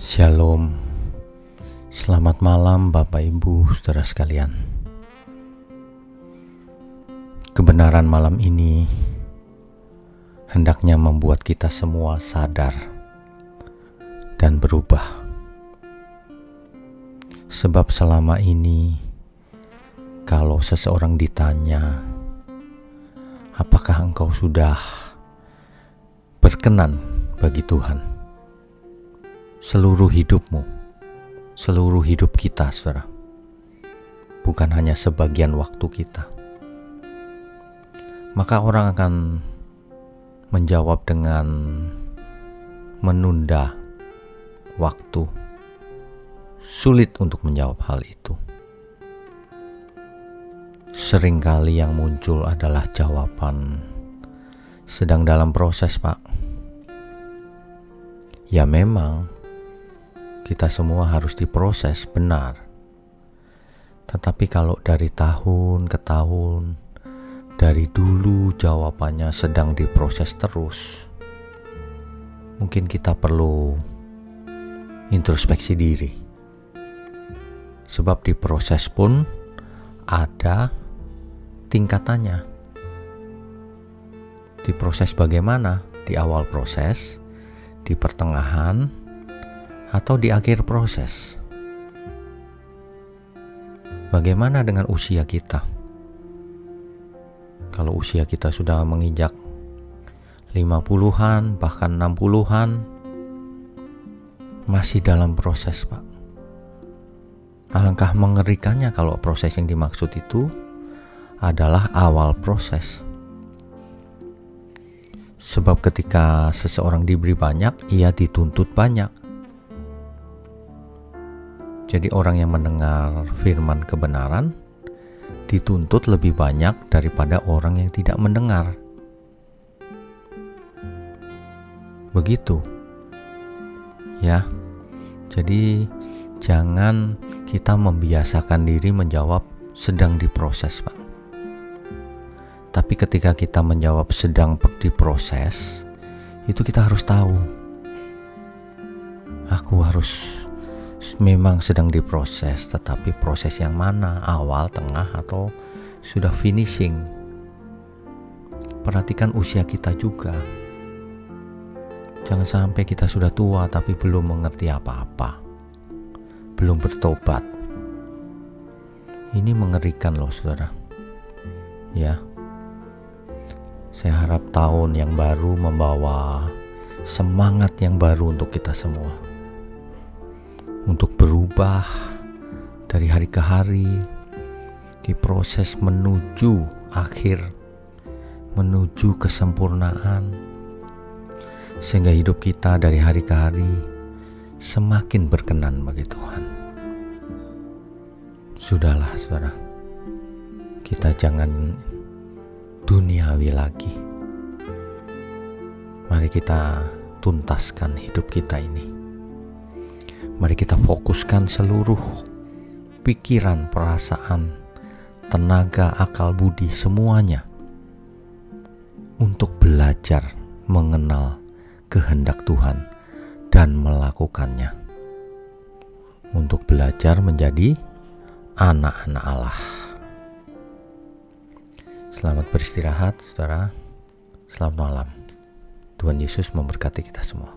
Shalom. Selamat malam Bapak Ibu Saudara sekalian. Kebenaran malam ini Hendaknya membuat kita semua sadar Dan berubah. Sebab selama ini Kalau seseorang ditanya Apakah engkau sudah berkenan bagi Tuhan? Seluruh hidupmu, seluruh hidup kita, saudara. Bukan hanya sebagian waktu kita. Maka orang akan menjawab dengan menunda waktu. Sulit untuk menjawab hal itu. Seringkali yang muncul adalah jawaban sedang dalam proses, Pak. Ya memang kita semua harus diproses benar. Tetapi kalau dari tahun ke tahun, dari dulu jawabannya sedang diproses terus, mungkin kita perlu introspeksi diri. Sebab diproses pun ada tingkatannya. Diproses bagaimana? Di awal proses, di pertengahan, atau di akhir proses. Bagaimana dengan usia kita? Kalau usia kita sudah menginjak 50-an, bahkan 60-an, masih dalam proses, Pak. Alangkah mengerikannya kalau proses yang dimaksud itu adalah awal proses. Sebab ketika seseorang diberi banyak, ia dituntut banyak. Jadi orang yang mendengar firman kebenaran dituntut lebih banyak daripada orang yang tidak mendengar. Begitu. Ya. Jadi jangan kita membiasakan diri menjawab sedang diproses, Pak. Tapi ketika kita menjawab sedang diproses, itu kita harus tahu. Aku harus memang sedang diproses, tetapi proses yang mana? Awal, tengah, atau sudah finishing? Perhatikan usia kita juga. Jangan sampai kita sudah tua tapi belum mengerti apa-apa. Belum bertobat. Ini mengerikan loh saudara. Ya. Saya harap tahun yang baru membawa semangat yang baru untuk kita semua untuk berubah dari hari ke hari di proses menuju akhir menuju kesempurnaan sehingga hidup kita dari hari ke hari semakin berkenan bagi Tuhan. Sudahlah, Saudara. Kita jangan duniawi lagi. Mari kita tuntaskan hidup kita ini Mari kita fokuskan seluruh pikiran, perasaan, tenaga, akal budi, semuanya untuk belajar mengenal kehendak Tuhan dan melakukannya. Untuk belajar menjadi anak-anak Allah. Selamat beristirahat, saudara. Selamat malam. Tuhan Yesus memberkati kita semua.